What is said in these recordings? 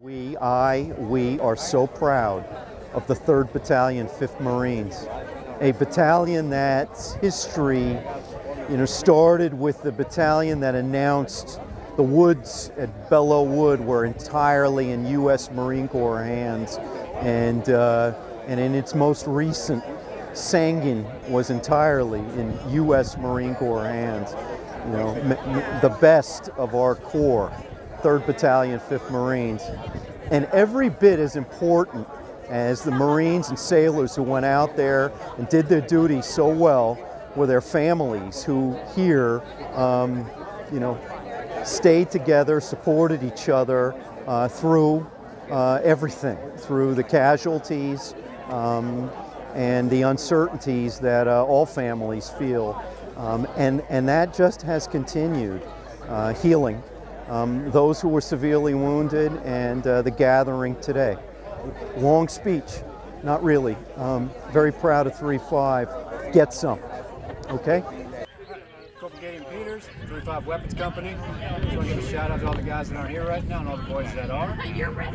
We, I, we are so proud of the 3rd Battalion, 5th Marines, a battalion that's history, you know, started with the battalion that announced the woods at Belleau Wood were entirely in U.S. Marine Corps hands, and uh, and in its most recent, Sangin was entirely in U.S. Marine Corps hands. You know, the best of our corps 3rd Battalion, 5th Marines. And every bit as important as the Marines and sailors who went out there and did their duty so well were their families who here, um, you know, stayed together, supported each other uh, through uh, everything, through the casualties um, and the uncertainties that uh, all families feel. Um, and, and that just has continued uh, healing um, those who were severely wounded, and uh, the gathering today. Long speech, not really. Um, very proud of 3-5. Get some, okay? Corporal Gideon Peters, 3-5 Weapons Company. Just want to give a shout out to all the guys that aren't here right now and all the boys that are.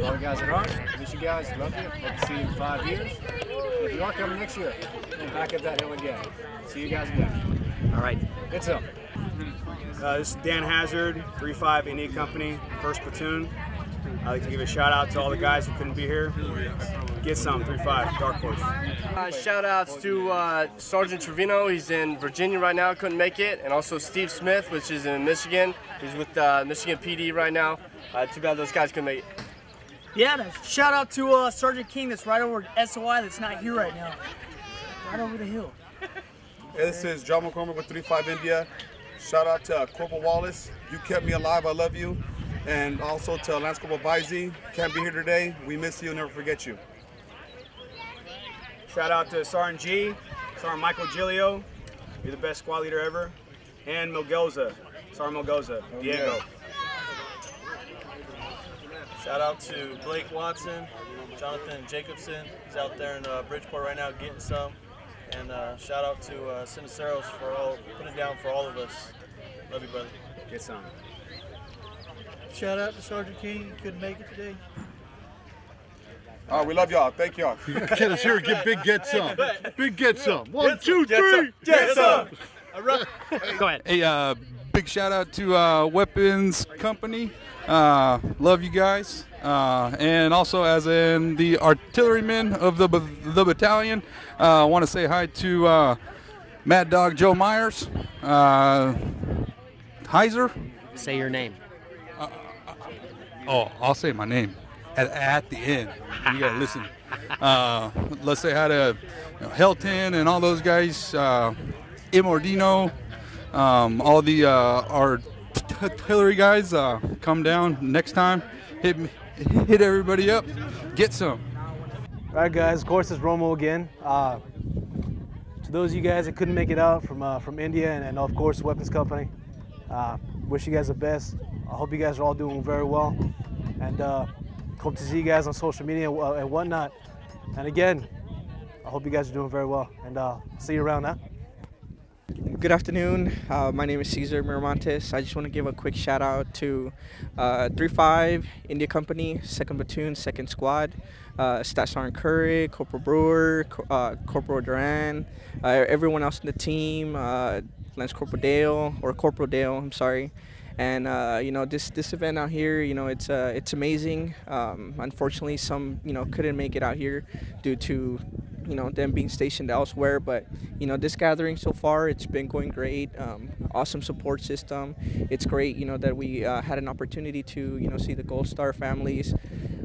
All the guys that aren't, miss you guys, love you. Hope to see you in five years. If you are coming next year, back up that hill again. See you guys again. All right. Get some. Uh, this is Dan Hazard, 3-5 India Company, 1st Platoon. I'd like to give a shout out to all the guys who couldn't be here. Get some, 3-5, Dark Horse. Uh, shout outs to uh, Sergeant Trevino, he's in Virginia right now, couldn't make it. And also Steve Smith, which is in Michigan. He's with uh, Michigan PD right now. Uh, too bad those guys couldn't make it. Yeah, shout out to uh, Sergeant King that's right over at SOI that's not here right now. Right over the hill. Hey, this is John McCormick with 3-5 India. Shout out to uh, Corporal Wallace. You kept me alive. I love you. And also to Lance Corporal Visey. Can't be here today. We miss you. Never forget you. Shout out to Sergeant G, Sergeant Michael Gilio. You're the best squad leader ever. And Milgoza, Sergeant Milgoza, oh, Diego. Shout out to Blake Watson, Jonathan Jacobson. He's out there in uh, Bridgeport right now getting some. And uh, shout out to uh, Ceniceros for all putting it down for all of us. Love you, brother. Get some. Shout out to Sergeant King. Couldn't make it today. All right, we love y'all. Thank y'all. Get us here. Get big. Get some. Big. Get some. One, two, three. Get some. All right. Go ahead. Hey, uh, big shout out to uh, Weapons Company. Uh, love you guys. Uh, and also, as in the artillerymen of the the battalion, I uh, want to say hi to uh, Mad Dog Joe Myers, uh, Heiser. Say your name. oh, I'll say my name at, at the end. You gotta listen. let's say hi to you know, Helton and all those guys, uh, Imordino, um, all the our artillery guys. come down next time. Hit hit everybody up, get some. All right, guys. Of course, it's Romo again. Uh, to those of you guys that couldn't make it out from uh, from India and, and, of course Weapons Company, uh, wish you guys the best. I hope you guys are all doing very well, and uh, hope to see you guys on social media and whatnot. And again, I hope you guys are doing very well, and uh, see you around now. Good afternoon. Uh, my name is Cesar Miramontes. I just want to give a quick shout out to uh, 3-5 India Company, 2nd Platoon, 2nd Squad, uh, Staff Sergeant Curry, Corporal Brewer, uh, Corporal Duran, uh, everyone else in the team, uh, Lance Corporal Dale, or Corporal Dale, I'm sorry. And uh, you know this this event out here, you know it's it's amazing. Um, unfortunately, some you know couldn't make it out here due to you know them being stationed elsewhere but you know this gathering so far it's been going great um, awesome support system. It's great you know that we uh, had an opportunity to you know see the gold star families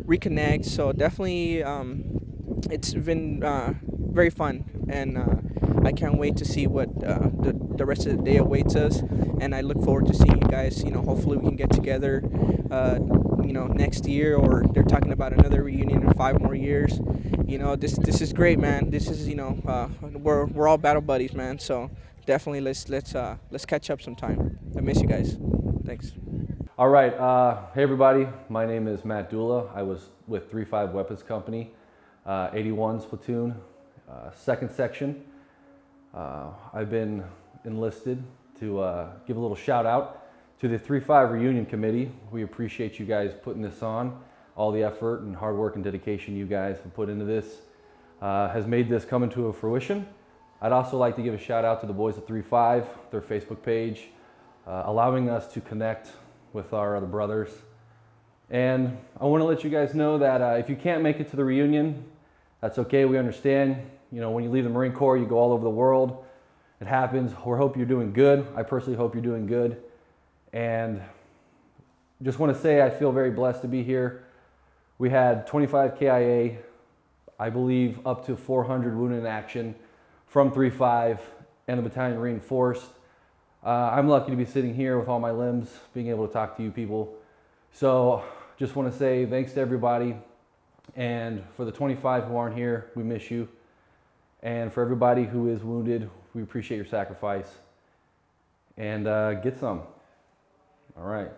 reconnect. So definitely um, it's been uh, very fun and uh, I can't wait to see what uh, the, the rest of the day awaits us. And I look forward to seeing you guys you know hopefully we can get together uh, you know next year or they're talking about another reunion in five more years you know this this is great man. This is you know uh, we're, we're all battle buddies man. So definitely let's let's uh, let's catch up sometime. I miss you guys. Thanks. All right uh, hey everybody. My name is Matt Dula. I was with 3-5 Weapons Company uh, 81's platoon uh, second section. Uh, I've been enlisted to give a little shout out to the 3-5 reunion committee. We appreciate you guys putting this on all the effort and hard work and dedication you guys have put into this uh, has made this come into a fruition. I'd also like to give a shout out to the boys at 3-5, their Facebook page, uh, allowing us to connect with our other brothers. And I want to let you guys know that uh, if you can't make it to the reunion, that's okay. We understand. You know, when you leave the Marine Corps, you go all over the world. It happens. We hope you're doing good. I personally hope you're doing good. And just want to say I feel very blessed to be here. We had 25 KIA, I believe up to 400 wounded in action from 3-5 and the battalion reinforced. Uh, I'm lucky to be sitting here with all my limbs, being able to talk to you people. So just want to say thanks to everybody. And for the 25 who aren't here, we miss you. And for everybody who is wounded, we appreciate your sacrifice. And uh, get some. All right.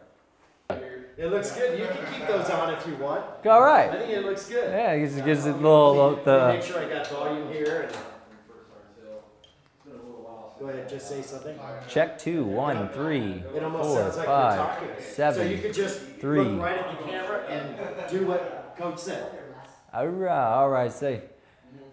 It looks good. You can keep those on if you want. All right. I think it looks good. Yeah, it gives, gives it a little, little Make the. sure I got volume here. And Go ahead, just say something. Check two, one, three, It almost four, sounds like five, talking. seven, So you could just three. look right at the camera and do what Coach said. All right, all right, say.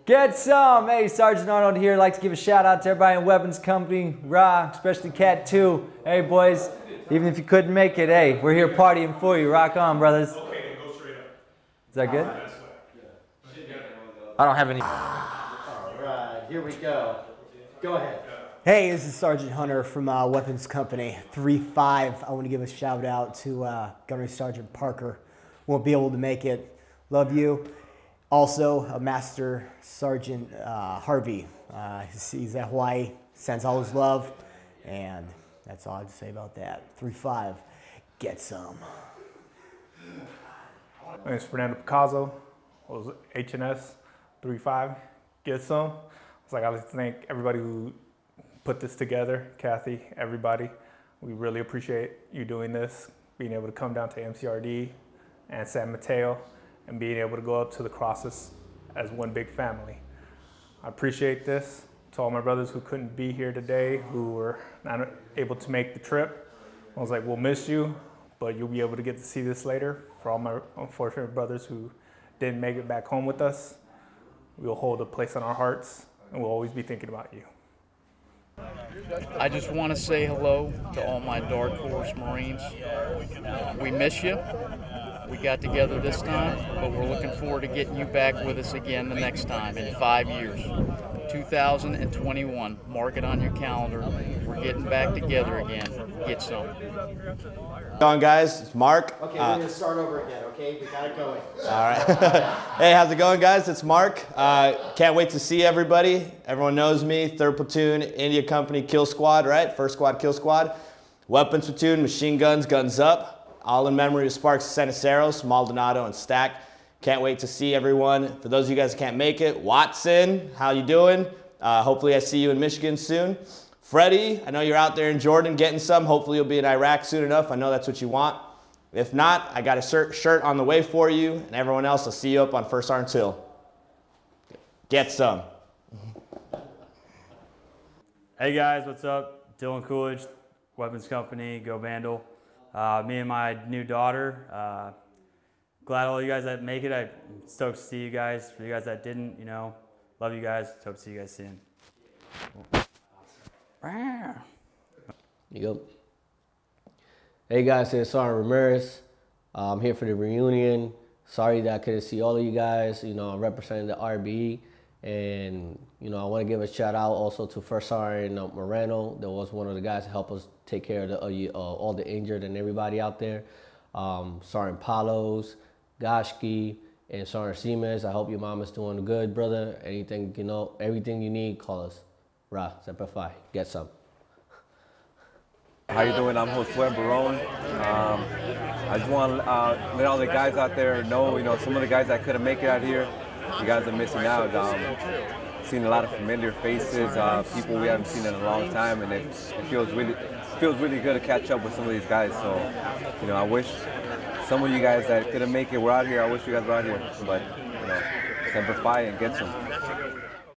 Get some. Hey, Sergeant Arnold here. I'd like to give a shout out to everybody in Weapons Company, Raw, especially Cat 2. Hey, boys, even if you couldn't make it, hey, we're here partying for you. Rock on, brothers. Okay, go straight up. Is that good? I don't have any. All right, here we go. Go ahead. Hey, this is Sergeant Hunter from uh, Weapons Company 3-5. I want to give a shout out to uh, Gunnery Sergeant Parker. Won't be able to make it. Love you. Also, uh, Master Sergeant uh, Harvey. Uh, he's, he's at Hawaii. Sends all his love. And that's all I have to say about that. 3-5. Get some. My name is Fernando Picasso. I was H&S 35. Get some. Like I like to thank everybody who put this together, Kathy, everybody. We really appreciate you doing this, being able to come down to MCRD and San Mateo and being able to go up to the crosses as one big family. I appreciate this. To all my brothers who couldn't be here today, who were not able to make the trip, I was like, we'll miss you, but you'll be able to get to see this later. For all my unfortunate brothers who didn't make it back home with us, we'll hold a place in our hearts and we'll always be thinking about you. I just want to say hello to all my Dark Horse Marines. We miss you. We got together this time, but we're looking forward to getting you back with us again the next time in five years. 2021. Mark it on your calendar. We're getting back together again. Get some. on, guys? It's Mark. Okay, Uh, we're going to start over again, okay? We got it going. all right. hey, how's it going, guys? It's Mark. Uh, can't wait to see everybody. Everyone knows me. Third Platoon, India Company, Kill Squad, right? First Squad, Kill Squad. Weapons Platoon, Machine Guns, Guns Up. All in memory of Sparks Ceniceros, Maldonado, and Stack. Can't wait to see everyone. For those of you guys that can't make it, Watson, how you doing? Uh, hopefully I see you in Michigan soon. Freddie, I know you're out there in Jordan getting some. Hopefully you'll be in Iraq soon enough. I know that's what you want. If not, I got a shirt on the way for you, and everyone else, I'll see you up on First Orange Hill. Get some. Hey guys, what's up? Dylan Coolidge, Weapons Company, Go Vandal. Uh, me and my new daughter. Uh, glad all you guys that make it. I'm stoked to see you guys. For you guys that didn't, you know, love you guys. Hope to see you guys soon. You go. Hey guys, it's Sergeant Ramirez. Uh, I'm here for the reunion. Sorry that I couldn't see all of you guys. You know, I'm representing the RBE. And, you know, I want to give a shout out also to First Sergeant uh, Moreno. That was one of the guys to help us take care of the, uh, uh, all the injured and everybody out there. Um, Sergeant Palos, Goshki, and Sergeant Siemens. I hope your mom is doing good, brother. Anything, you know, everything you need, call us. Ra, Semper Get some. How you doing? I'm Josue Barone. Um, I just want to uh, let all the guys out there know, you know, some of the guys that couldn't make it out here, you guys are missing out. Um, seen a lot of familiar faces, uh, people we haven't seen in a long time, and it, it feels really feels really good to catch up with some of these guys. So, you know, I wish some of you guys that couldn't make it were out here. I wish you guys were out here, but you know, Semper and get some.